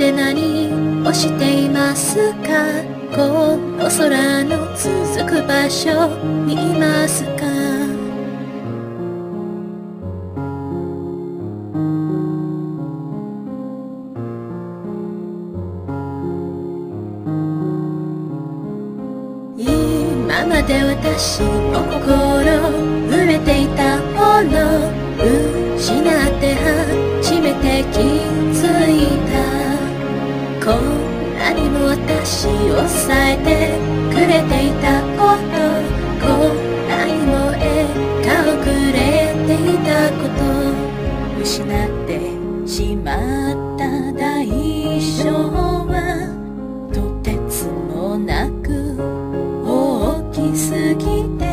何をしていますか？この空の続く場所にいますか？今まで私の心埋めていたんなにも私を支えてくれていたことこんなにも笑顔くれていたこと。失ってしまった代償はとてつもなく大きすぎて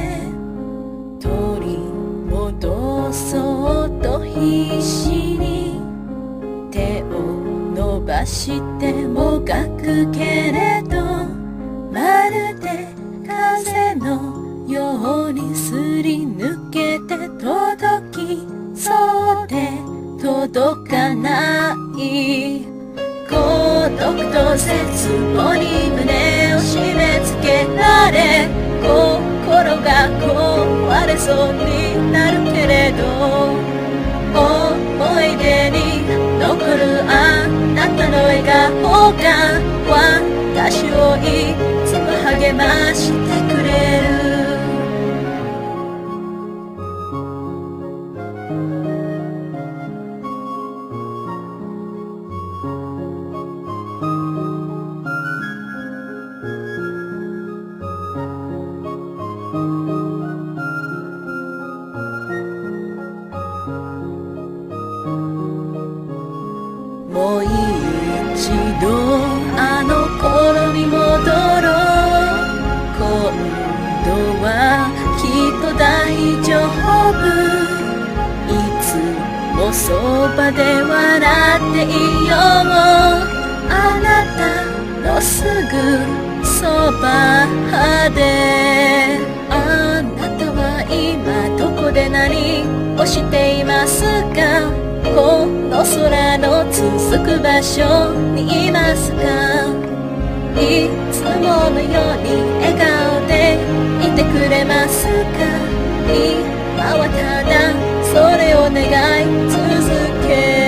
してもがくけれどまるで風のようにすり抜けて届きそうで届かない孤独と絶望に胸を締め付けられ心が壊れそうになるけれど。笑顔が私をいつも励ましてそばで笑っていようあなたのすぐそばで。あなたは今どこで何をしていますか？この空の続く場所にいますか？いつものように笑顔でいてくれますか？今はただそれを願い続け